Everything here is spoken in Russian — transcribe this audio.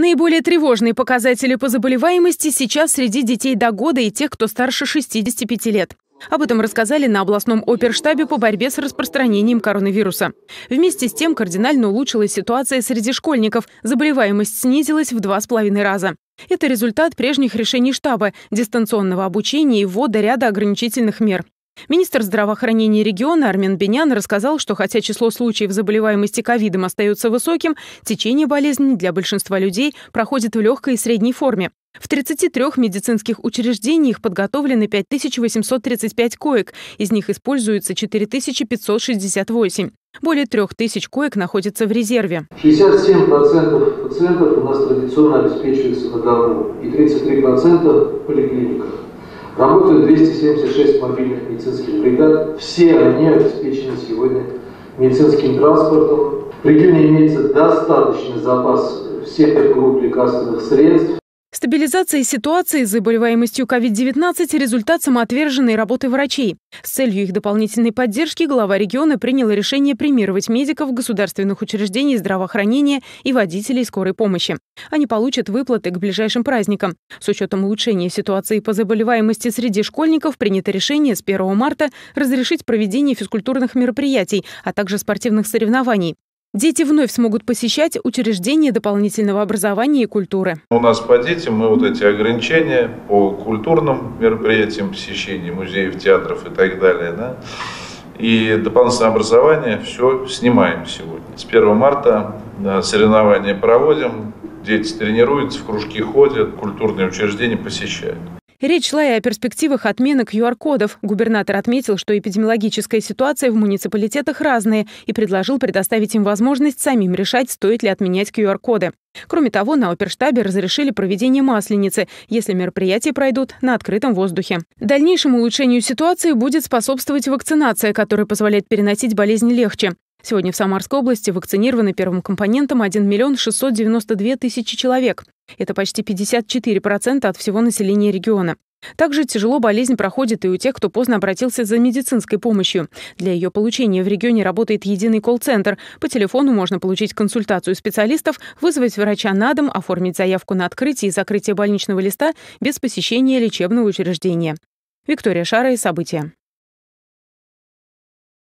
Наиболее тревожные показатели по заболеваемости сейчас среди детей до года и тех, кто старше 65 лет. Об этом рассказали на областном оперштабе по борьбе с распространением коронавируса. Вместе с тем кардинально улучшилась ситуация среди школьников. Заболеваемость снизилась в два с половиной раза. Это результат прежних решений штаба, дистанционного обучения и ввода ряда ограничительных мер. Министр здравоохранения региона Армен Бенян рассказал, что хотя число случаев заболеваемости ковидом остается высоким, течение болезни для большинства людей проходит в легкой и средней форме. В 33 медицинских учреждениях подготовлены 5835 коек, из них используется 4568. Более 3000 коек находятся в резерве. 67% пациентов у нас традиционно обеспечиваются на дому и 33% в поликлиниках. Работают 276 мобильных медицинских бригад. Все они обеспечены сегодня медицинским транспортом. В регионе имеется достаточный запас всех групп лекарственных средств. Стабилизация ситуации с заболеваемостью COVID-19 – результат самоотверженной работы врачей. С целью их дополнительной поддержки глава региона приняла решение премировать медиков государственных учреждений здравоохранения и водителей скорой помощи. Они получат выплаты к ближайшим праздникам. С учетом улучшения ситуации по заболеваемости среди школьников принято решение с 1 марта разрешить проведение физкультурных мероприятий, а также спортивных соревнований. Дети вновь смогут посещать учреждения дополнительного образования и культуры. У нас по детям мы вот эти ограничения по культурным мероприятиям, посещения музеев, театров и так далее, да, и дополнительное образование все снимаем сегодня. С 1 марта да, соревнования проводим, дети тренируются, в кружки ходят, культурные учреждения посещают. Речь шла и о перспективах отмены QR-кодов. Губернатор отметил, что эпидемиологическая ситуация в муниципалитетах разная и предложил предоставить им возможность самим решать, стоит ли отменять QR-коды. Кроме того, на оперштабе разрешили проведение масленицы, если мероприятия пройдут на открытом воздухе. Дальнейшему улучшению ситуации будет способствовать вакцинация, которая позволяет переносить болезнь легче. Сегодня в Самарской области вакцинированы первым компонентом 1 миллион 692 тысячи человек. Это почти 54% от всего населения региона. Также тяжело болезнь проходит и у тех, кто поздно обратился за медицинской помощью. Для ее получения в регионе работает единый колл-центр. По телефону можно получить консультацию специалистов, вызвать врача на дом, оформить заявку на открытие и закрытие больничного листа без посещения лечебного учреждения. Виктория Шара и события.